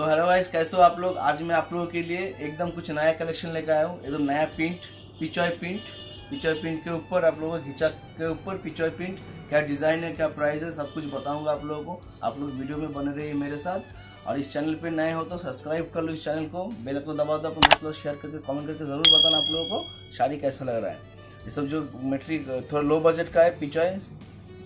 So hello guys कैसे हो आप लोग? आज मैं आप लोगों के लिए एकदम कुछ नया कलेक्शन लेकर आया हूँ। एकदम नया प्रिंट पिचॉय प्रिंट पिचॉय प्रिंट के ऊपर आप लोगों को घिचा के ऊपर पिचॉय प्रिंट क्या डिज़ाइन है, क्या प्राइस है, सब कुछ बताऊँगा आप लोगों को। आप लोग वीडियो में बने रहिए मेरे साथ। और इस चैनल पे नए हो तो सब्सक्राइब कर लो इस चैनल को। बेल को दबा दो अपने दोस्त शेयर करके कमेंट करके ज़रूर बताना आप लोगों को शादी कैसा लग रहा है। ये सब जो मेटेरियल थोड़ा लो बजट का है पिचॉय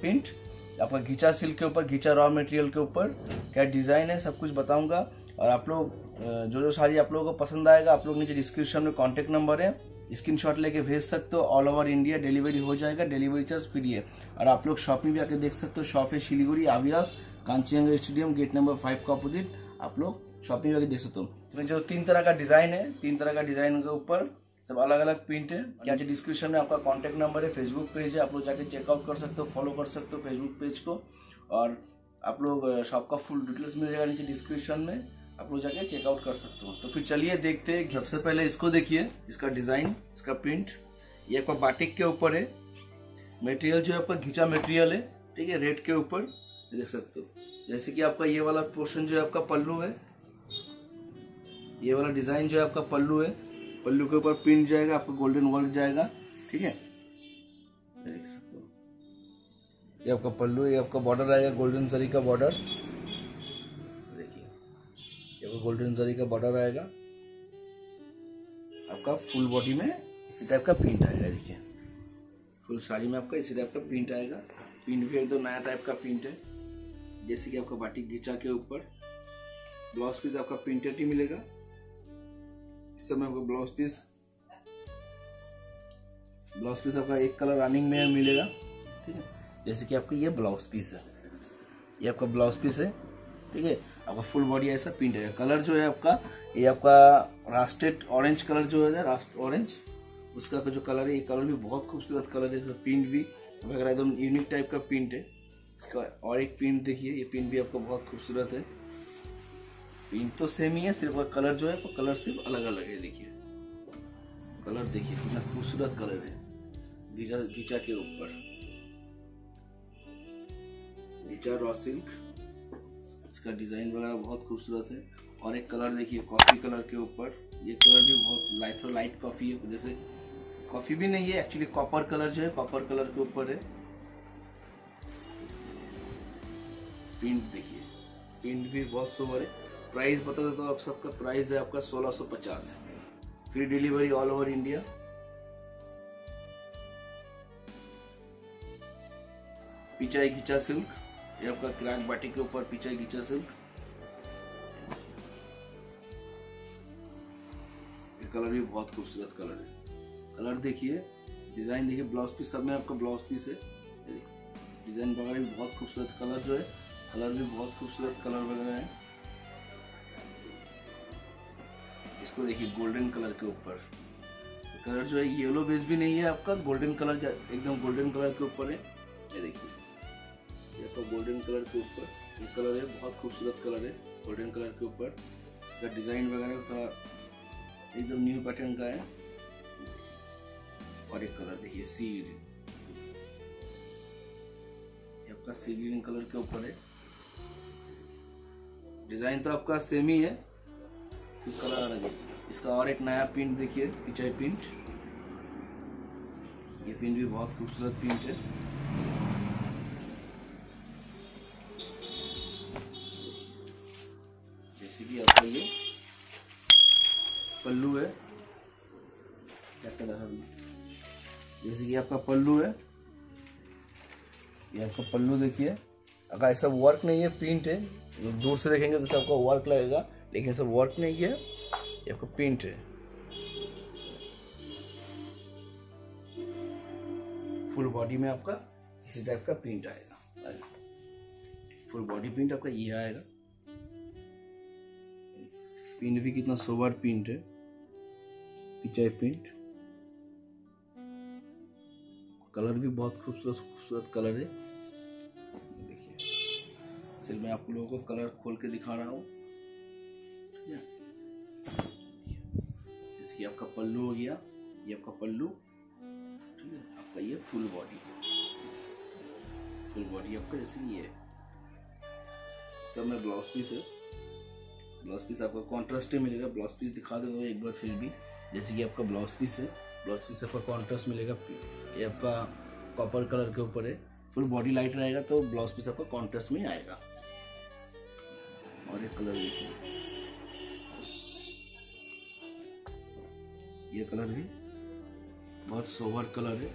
प्रिंट आपका घिचा सिल्क के ऊपर, घिचा रॉ मटेरियल के ऊपर क्या डिज़ाइन है, सब कुछ बताऊँगा। और आप लोग जो जो साड़ी आप लोगों को पसंद आएगा, आप लोग नीचे डिस्क्रिप्शन में कांटेक्ट नंबर है। स्क्रीनशॉट लेके भेज सकते हो ऑल ओवर इंडिया डिलीवरी हो जाएगा डिलीवरी चार्ज फ्री है। और आप लोग शॉपिंग भी आके देख सकते हो शॉप है Siliguri आविरास Kanchenjunga stadium gate number five का अपोजिट आप लोग शॉपिंग आके देख सकते हो। इसमें जो तीन तरह का डिज़ाइन है, तीन तरह का डिज़ाइन के ऊपर सब अलग अलग प्रिंट है क्या डिस्क्रिप्शन में आपका कांटेक्ट नंबर है फेसबुक पेज है, आप लोग जाके चेकआउट कर सकते हो फॉलो कर सकते हो फेसबुक पेज को। और आप लोग शॉप का फुल डिटेल्स मिल जाएगा नीचे डिस्क्रिप्शन में। आप लोग जाके चेकआउट कर सकते हो। तो फिर चलिए देखते हैं, सबसे पहले इसको देखिए, इसका डिज़ाइन इसका प्रिंट ये आपका बाटिक के ऊपर है। मटेरियल जो है आपका घिचा मटेरियल है, ठीक है रेड के ऊपर। देख सकते हो। जैसे कि आपका ये वाला पोर्शन जो है आपका पल्लू है। ये वाला डिज़ाइन जो है आपका पल्लू है। पल्लू के ऊपर प्रिंट जाएगा, आपका गोल्डन वर्क जाएगा, ठीक है? देख सकते हो। ये आपका पल्लू ये आपका बॉर्डर आएगा गोल्डन सरी का बॉर्डर आपका गोल्डन जरी का बॉर्डर आएगा। आपका फुल बॉडी में इसी टाइप का प्रिंट आएगा, देखिए। फुल साड़ी में आपका इसी टाइप का प्रिंट आएगा। प्रिंट भी एकदम नया टाइप का प्रिंट है। जैसे कि आपका बाटिक घिचा के ऊपर। ब्लाउज पीस आपका प्रिंटेड ही मिलेगा। इस समय आपको ब्लाउज पीस ब्लाउज पीस आपका एक कलर रनिंग में मिलेगा, ठीक है? जैसे कि आपका ये ब्लाउज पीस है। ये आपका ब्लाउज पीस है। ठीक है? आपका फुल बॉडी ऐसा प्रिंट है। कलर जो है आपका, ये आपका रास्टेड ऑरेंज कलर जो है रास्ट ऑरेंज उसका जो कलर है, ये कलर भी बहुत खूबसूरत कलर है। प्रिंट भी वगैरह एकदम यूनिक टाइप का प्रिंट है, इसका और एक प्रिंट देखिए, ये प्रिंट भी आपका बहुत खूबसूरत है। प्रिंट तो सेम ही है, सिर्फ़ कलर जो है कलर सिर्फ़ अलग अलग है, देखिए। कलर देखिए, कितना खूबसूरत कलर है। घिचा घिचा के ऊपर। घिचा रॉ इसका डिज़ाइन वगैरह बहुत खूबसूरत है। और एक कलर देखिए, कॉफ़ी कलर के ऊपर। ये कलर भी बहुत लाइट और लाइट कॉफ़ी है। जैसे कॉफ़ी भी नहीं है एक्चुअली कॉपर कलर जो है कॉपर कलर के ऊपर है। प्रिंट देखिए। प्रिंट भी बहुत सुपर है। प्राइस बता देता हूँ आप सबका। प्राइस है आपका 1650 free delivery all over India Pichai ghicha silk. ये आपका क्रैक बाटी के ऊपर पीछे घिचा सिल्क ये कलर भी बहुत खूबसूरत कलर है। कलर देखिए डिज़ाइन देखिए ब्लाउज पीस सब में आपका ब्लाउज पीस है। डिज़ाइन वगैरह भी बहुत खूबसूरत कलर जो है कलर भी बहुत खूबसूरत कलर वगैरह है। इसको देखिए गोल्डन कलर के ऊपर। कलर जो है येलो बेस भी नहीं है आपका गोल्डन कलर एकदम गोल्डन कलर के ऊपर है। ये देखिए। आपका गोल्डन कलर के ऊपर। ये कलर है, बहुत खूबसूरत कलर है गोल्डन कलर के ऊपर। इसका डिज़ाइन वगैरह थोड़ा एकदम न्यू पैटर्न का है। और एक कलर देखिए सी ग्रीन आपका सी ग्रीन कलर के ऊपर है। डिज़ाइन तो आपका सेम ही है। सिर्फ़ कलर अलग है। इसका और एक नया प्रिंट देखिए, पिचाई ये प्रिंट भी बहुत खूबसूरत प्रिंट है। पल्लू है। क्या कलर है? जैसे कि आपका पल्लू है। ये आपका पल्लू देखिए। अगर ऐसा वर्क नहीं है प्रिंट है तो दूर से देखेंगे तो सबको वर्क लगेगा। लेकिन सब वर्क नहीं है ये आपका प्रिंट है। फुल बॉडी में आपका इसी टाइप का प्रिंट आएगा। फुल बॉडी प्रिंट आपका ये आएगा। प्रिंट भी कितना सोवर प्रिंट है। पिचाई प्रिंट कलर भी बहुत खूबसूरत खूबसूरत कलर है। देखिए सिर्फ़ मैं आप लोगों को कलर खोल के दिखा रहा हूँ। जैसे कि आपका पल्लू हो गया। ये आपका पल्लू। ठीक है, आपका ये फुल बॉडी फुल बॉडी आपका जैसे ये है। सब में ब्लाउज पीस है। ब्लाउज पीस आपका कॉन्ट्रास्ट में मिलेगा। ब्लाउज पीस दिखा दो एक बार फिर भी। जैसे कि आपका ब्लाउज पीस है। ब्लाउज पीस आपका कॉन्ट्रास्ट मिलेगा। ये आपका कॉपर कलर के ऊपर है। फुल बॉडी लाइट रहेगा तो ब्लाउज पीस आपका कॉन्ट्रास्ट में आएगा। और एक कलर देखिए। ये कलर भी बहुत सोवर कलर है।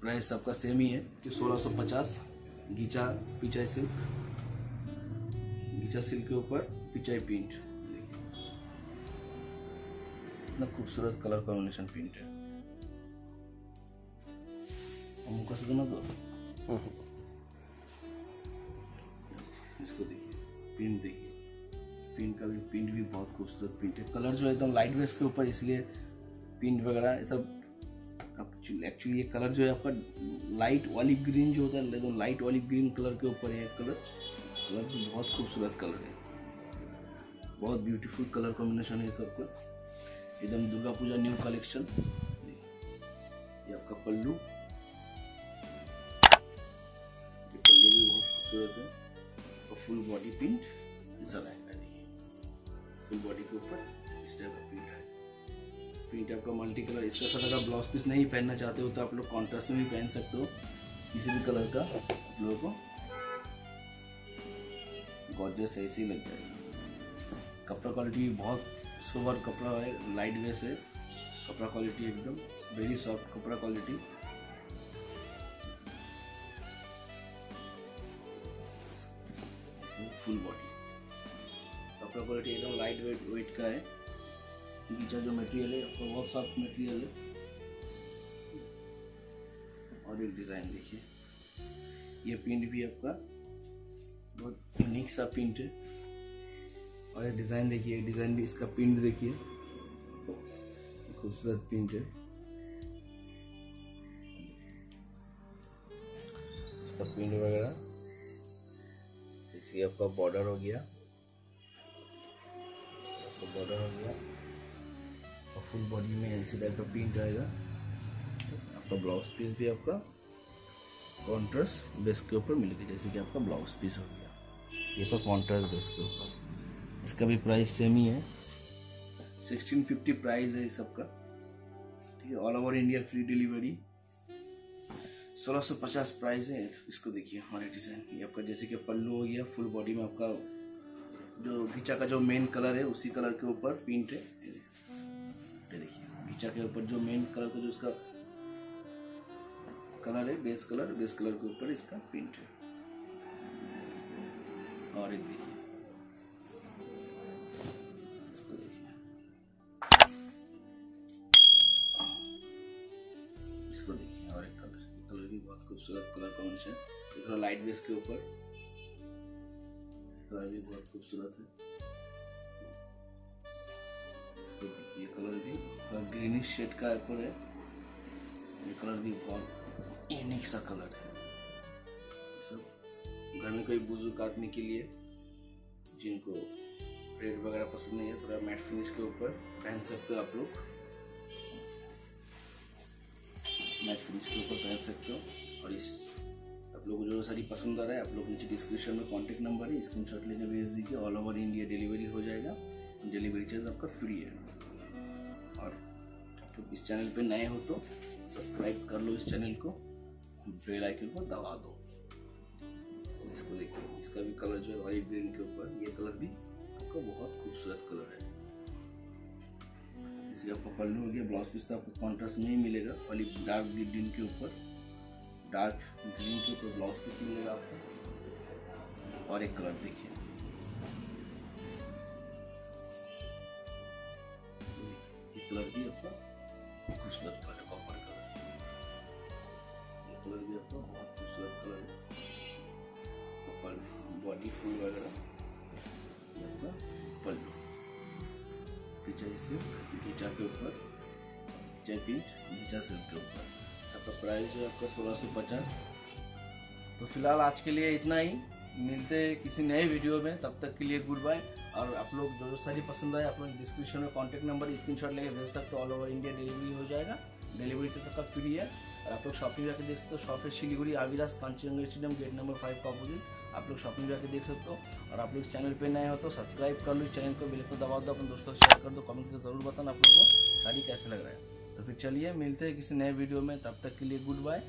प्राइस आपका सेम ही है कि 1650 गीचा पिचाई सिल्क। गीचा सिल्क के ऊपर पिचाई प्रिंट इतना खूबसूरत कलर कॉम्बिनेशन प्रिंट है। हमको से देना दो। इसको देखिए देखिए। का भी भी बहुत खूबसूरत है। कलर जो है एकदम लाइट वेस्ट के ऊपर, इसलिए वगैरह, ये सब एक्चुअली ये कलर जो है आपका लाइट वाली ग्रीन जो होता है, एकदम लाइट वाली ग्रीन कलर के ऊपर है कलर कलर बहुत खूबसूरत कलर है। बहुत ब्यूटीफुल कलर कॉम्बिनेशन है सबका एकदम दुर्गा पूजा न्यू कलेक्शन ये आपका पल्लू। ये पल्लू भी बहुत खूबसूरत है। और फुल बॉडी प्रिंट ऐसा रहेगा फुल बॉडी के ऊपर इस टाइप का प्रिंट है। प्रिंट आपका मल्टी कलर इसका साथ अगर ब्लाउज पीस नहीं पहनना चाहते हो तो आप लोग कॉन्ट्रास्ट में भी पहन सकते हो। किसी भी कलर का आप लोगों को। गॉर्जियस ऐसे ही लग जाएगा। कपड़ा क्वालिटी भी बहुत सुपर कपड़ा है लाइट वेस है, कपड़ा क्वालिटी एकदम वेरी सॉफ्ट कपड़ा क्वालिटी फुल बॉडी कपड़ा क्वालिटी एकदम लाइट वेट वेट का है। नीचा जो मटेरियल है आपको बहुत सॉफ्ट मटेरियल है। और एक डिज़ाइन देखिए। ये प्रिंट भी आपका बहुत यूनिक सा प्रिंट है। और ये डिज़ाइन देखिए डिज़ाइन भी इसका प्रिंट देखिए। खूबसूरत प्रिंट है। इसका प्रिंट वगैरह। इसकी आपका बॉर्डर हो गया। बॉर्डर हो गया। और फुल बॉडी में ऐसी टाइप का प्रिंट आएगा। आपका ब्लाउज पीस भी आपका कॉन्ट्रास्ट बेस के ऊपर मिलेगा जैसे कि आपका ब्लाउज पीस हो गया। ये तो कॉन्ट्रास्ट बेस के ऊपर। इसका भी प्राइस सेम ही है। सिक्सटीन फिफ्टी प्राइस है सबका ठीक है all over India free delivery सोलह सौ पचास प्राइस है, इसको देखिए हमारे डिज़ाइन ये आपका जैसे कि पल्लू हो गया फुल बॉडी में आपका जो घीचा का जो मेन कलर है, उसी कलर के ऊपर प्रिंट है। देखिए घिचा के ऊपर जो मेन कलर का जो इसका कलर है बेस कलर बेस कलर के ऊपर इसका प्रिंट है। और एक देखिए खूबसूरत कलर कॉम्बिनेशन थोड़ा लाइट बेस के ऊपर। कलर भी बहुत खूबसूरत है। देखिए, ये कलर भी थोड़ा ग्रीनिश शेड का ऊपर है। ये कलर भी बहुत यूनिक सा कलर है। सब घर में कोई बुज़ुर्ग आदमी के लिए जिनको रेड वगैरह पसंद नहीं है थोड़ा मैट फिनिश के ऊपर पहन सकते हो आप लोग। मैट फिनिश के ऊपर पहन सकते हो। और इस आप लोगों को जो सारी पसंद आ रहा है, आप लोग नीचे डिस्क्रिप्शन में कॉन्टेक्ट नंबर है स्क्रीन शॉट लेकर भेज दीजिए ऑल ओवर इंडिया डिलीवरी हो जाएगा। डिलीवरी चार्ज आपका फ्री है। और आप लोग इस चैनल पे नए हो तो सब्सक्राइब कर लो इस चैनल को बेल आइकन को दबा दो। इसको देखिए, इसका भी कलर जो है वाइट ग्रीन के ऊपर, ये कलर भी आपका बहुत खूबसूरत कलर है। इसे आपको पल्लू हो गया ब्लाउज पीस तो आपको कॉन्ट्रास्ट नहीं मिलेगा खाली डार्क ग्रीन के ऊपर। डार्क ग्रीन के ऊपर ब्लाउज पीस मिलेगा आपको और एक कलर देखिए। कलर भी आपका खूबसूरत कलर है कॉपर कलर। ये कलर भी आपका बहुत खूबसूरत कलर है। कॉपर बॉडी फुल वगैरह। आपका पल्लू पीछे घीचा के ऊपर जैकेट घीचा सिल्क के ऊपर। इसका प्राइस है आपका सोलह सौ पचास। तो फ़िलहाल आज के लिए इतना ही। मिलते हैं किसी नए वीडियो में। तब तक के लिए गुड बाय और आप लोग जो जो सारी पसंद आए, आप लोग डिस्क्रिप्शन में कॉन्टैक्ट नंबर स्क्रीन शॉट लेके भेज सकते हो। ऑल ओवर इंडिया डिलीवरी हो जाएगा। डिलीवरी तो सबका फ्री है। और आप लोग शॉपिंग जाके देख सकते हो। शॉप है शिलीगुड़ी आविलास Panchganga stadium gate number five का अपोजिट आप लोग शॉपिंग जाके देख सकते हो। और आप लोग चैनल पे नए हो तो सब्सक्राइब कर लो। चैनल को बिल्कुल दबा दो अपने दोस्तों शेयर कर दो। कमेंट करके ज़रूर बताना आप लोगों को। साड़ी कैसे लग रहा है? तो फिर चलिए, मिलते हैं किसी नए वीडियो में, तब तक के लिए गुड बाय